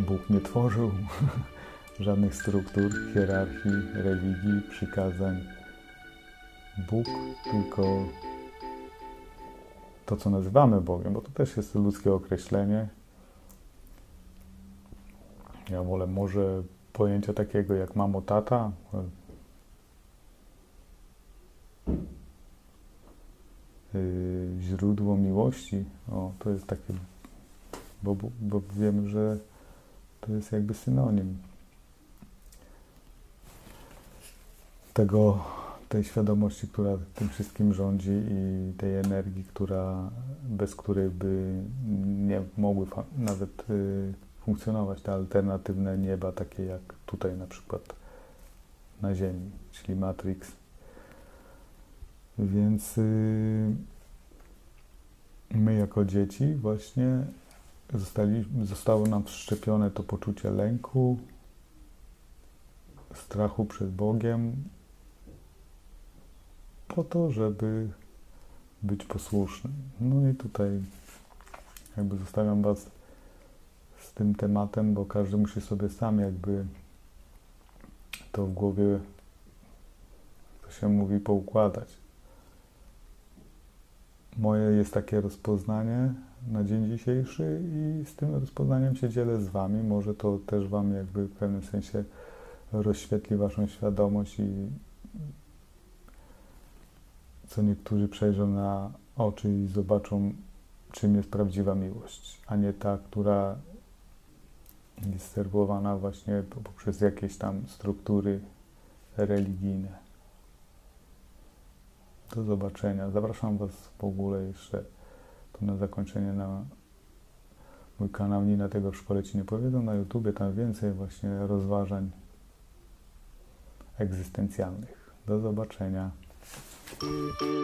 Bóg nie tworzył żadnych struktur, hierarchii, religii, przykazań. Bóg tylko to, co nazywamy Bogiem, bo to też jest ludzkie określenie. Ja wolę może pojęcia takiego jak mamo, tata. Yy, źródło miłości. O, to jest takie, bo, bo wiemy, że to jest jakby synonim tego tej świadomości, która tym wszystkim rządzi i tej energii, która, bez której by nie mogły nawet y, funkcjonować te alternatywne nieba, takie jak tutaj na przykład na Ziemi, czyli Matrix. Więc y, my jako dzieci właśnie zostali, zostało nam wszczepione to poczucie lęku, strachu przed Bogiem, po to, żeby być posłusznym. No i tutaj jakby zostawiam Was z tym tematem, bo każdy musi sobie sam jakby to w głowie, to się mówi, poukładać. Moje jest takie rozpoznanie na dzień dzisiejszy i z tym rozpoznaniem się dzielę z Wami. Może to też Wam jakby w pewnym sensie rozświetli Waszą świadomość i co niektórzy przejrzą na oczy i zobaczą, czym jest prawdziwa miłość, a nie ta, która jest serwowana właśnie poprzez jakieś tam struktury religijne. Do zobaczenia. Zapraszam Was w ogóle jeszcze na zakończenie na mój kanał Nina tego w szkole Ci nie powiedzą na YouTubie. Tam więcej właśnie rozważań egzystencjalnych. Do zobaczenia. Thank you.